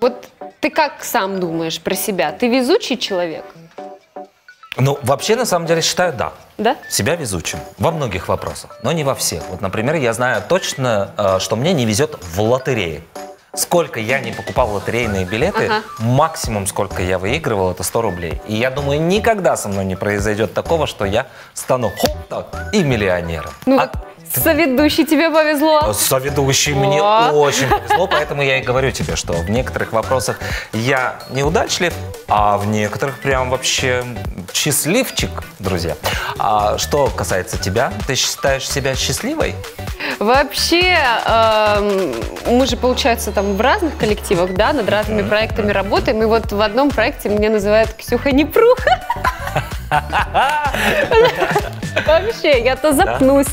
Вот ты как сам думаешь про себя? Ты везучий человек? Ну, вообще, на самом деле, считаю, да. Да? Себя везучим во многих вопросах, но не во всех. Вот, например, я знаю точно, э, что мне не везет в лотерее. Сколько я не покупал лотерейные билеты, Ага. максимум, сколько я выигрывал, это 100 рублей. И я думаю, никогда со мной не произойдет такого, что я стану так и миллионером. Ну, А соведущий тебе повезло. Соведущий мне О. очень повезло, поэтому я и говорю тебе, что в некоторых вопросах я неудачлив, а в некоторых прям вообще счастливчик, друзья. А что касается тебя, ты считаешь себя счастливой? Вообще, эм, мы же, получается, там в разных коллективах, да, над разными проектами работаем. И вот в одном проекте меня называют Ксюха Непруха. Вообще, я то запнусь,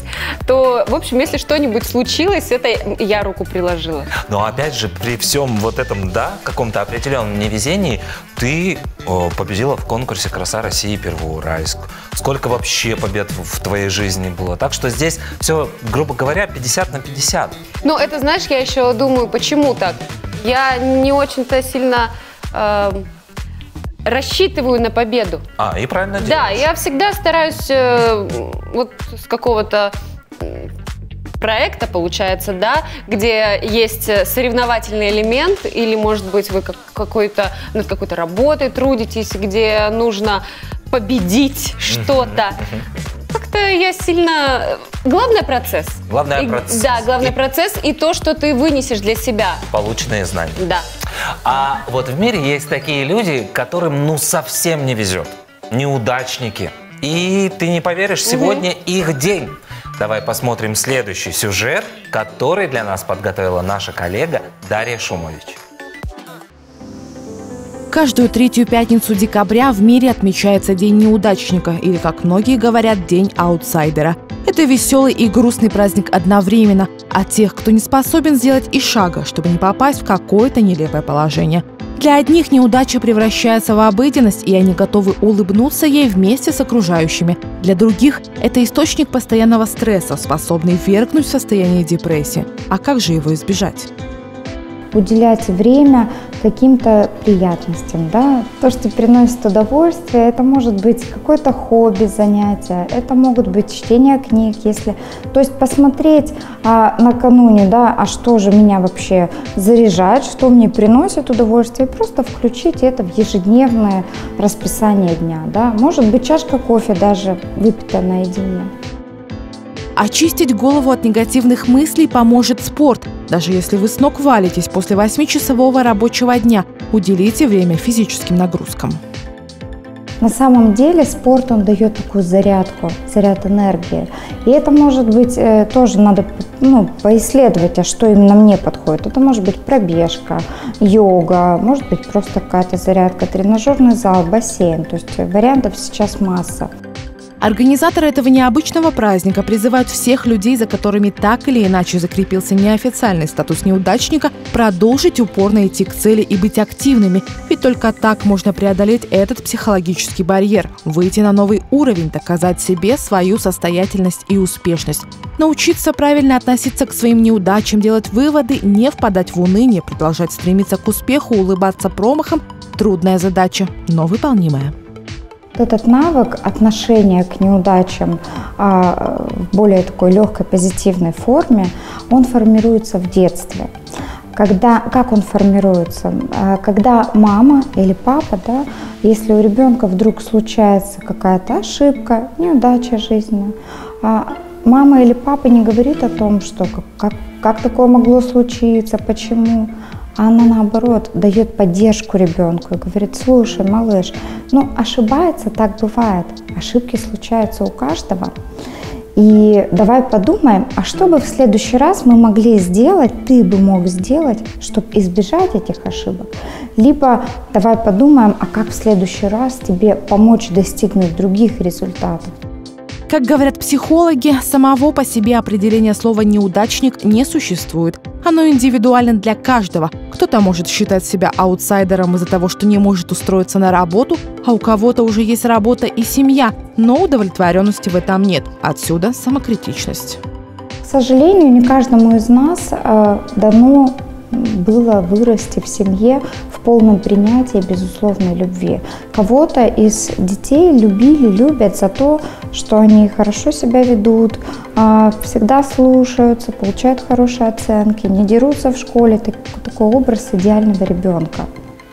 то, в общем, если что-нибудь случилось, это я руку приложила. Но опять же, при всем вот этом, да, каком-то определенном невезении, ты о, победила в конкурсе «Краса России Первоуральск». Сколько вообще побед в в твоей жизни было? Так что здесь все, грубо говоря, 50 на 50. Ну, это, знаешь, я еще думаю, почему так? Я не очень-то сильно эм, рассчитываю на победу. А, и правильно Да, делаешь. я всегда стараюсь э, вот с какого-то проекта, получается, да, где есть э, соревновательный элемент, или, может быть, вы как какой-то, над какой-то работой трудитесь, где нужно победить что-то. Как-то я сильно... Главное процесс. Главное И- процесс. Да, главный И- процесс и то, что ты вынесешь для себя. Полученные знания. Да. А вот в мире есть такие люди, которым ну совсем не везет. Неудачники. И ты не поверишь, сегодня их день. Давай посмотрим следующий сюжет, который для нас подготовила наша коллега Дарья Шумович. Каждую третью пятницу декабря в мире отмечается День неудачника, или, как многие говорят, День аутсайдера. Это веселый и грустный праздник одновременно, а тех, кто не способен сделать и шага, чтобы не попасть в какое-то нелепое положение. Для одних неудача превращается в обыденность, и они готовы улыбнуться ей вместе с окружающими. Для других это источник постоянного стресса, способный вергнуть в состояние депрессии. А как же его избежать? Уделять время каким-то приятностям, да, то, что приносит удовольствие, это может быть какое-то хобби, занятие, это могут быть чтение книг, если, то есть посмотреть а, накануне, да, а что же меня вообще заряжает, что мне приносит удовольствие, и просто включить это в ежедневное расписание дня, да, может быть чашка кофе даже выпитая наедине. Очистить голову от негативных мыслей поможет спорт. Даже если вы с ног валитесь после 8-часового рабочего дня, уделите время физическим нагрузкам. На самом деле спорт, он дает такую зарядку, заряд энергии. И это может быть, э, тоже надо ну, поисследовать, а что именно мне подходит. Это может быть пробежка, йога, может быть просто какая-то зарядка, тренажерный зал, бассейн. То есть вариантов сейчас масса. Организаторы этого необычного праздника призывают всех людей, за которыми так или иначе закрепился неофициальный статус неудачника, продолжить упорно идти к цели и быть активными. Ведь только так можно преодолеть этот психологический барьер, выйти на новый уровень, доказать себе свою состоятельность и успешность. Научиться правильно относиться к своим неудачам, делать выводы, не впадать в уныние, продолжать стремиться к успеху, улыбаться промахам – трудная задача, но выполнимая. Этот навык отношения к неудачам а, в более такой легкой позитивной форме, он формируется в детстве. Когда, как он формируется? А, Когда мама или папа, да, если у ребенка вдруг случается какая-то ошибка, неудача жизненная, а мама или папа не говорит о том, что как, как, как такое могло случиться, почему, а она наоборот дает поддержку ребенку и говорит, слушай, малыш, ну ошибается, так бывает, ошибки случаются у каждого. И давай подумаем, а что бы в следующий раз мы могли сделать, ты бы мог сделать, чтобы избежать этих ошибок. Либо давай подумаем, а как в следующий раз тебе помочь достигнуть других результатов. Как говорят психологи, самого по себе определения слова «неудачник» не существует. Оно индивидуально для каждого. Кто-то может считать себя аутсайдером из-за того, что не может устроиться на работу, а у кого-то уже есть работа и семья, но удовлетворенности в этом нет. Отсюда самокритичность. К сожалению, не каждому из нас э, дано было вырасти в семье в полном принятии безусловной любви. Кого-то из детей любили, любят за то, что они хорошо себя ведут, а, всегда слушаются, получают хорошие оценки, не дерутся в школе. Такой образ идеального ребенка.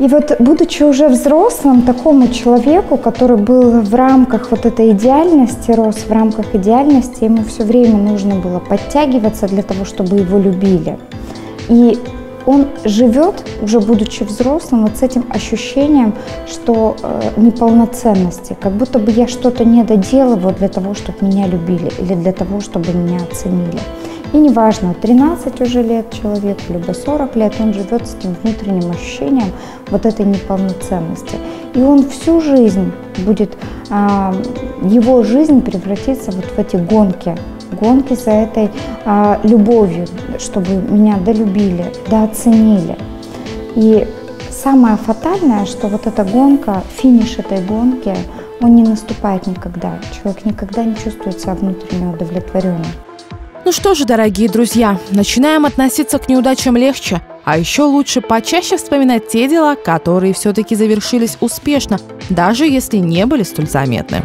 И вот будучи уже взрослым, такому человеку, который был в рамках вот этой идеальности, рос в рамках идеальности, ему все время нужно было подтягиваться для того, чтобы его любили. И он живет, уже будучи взрослым, вот с этим ощущением, что э, неполноценности, как будто бы я что-то не доделываю для того, чтобы меня любили или для того, чтобы меня оценили. И неважно, 13 уже лет человек, либо 40 лет, он живет с этим внутренним ощущением вот этой неполноценности. И он всю жизнь будет, э, его жизнь превратится вот в эти гонки гонки за этой а, любовью, чтобы меня долюбили, дооценили. И самое фатальное, что вот эта гонка, финиш этой гонки, он не наступает никогда. Человек никогда не чувствует себя внутренне удовлетворенным. Ну что же, дорогие друзья, начинаем относиться к неудачам легче. А еще лучше почаще вспоминать те дела, которые все-таки завершились успешно, даже если не были столь заметны.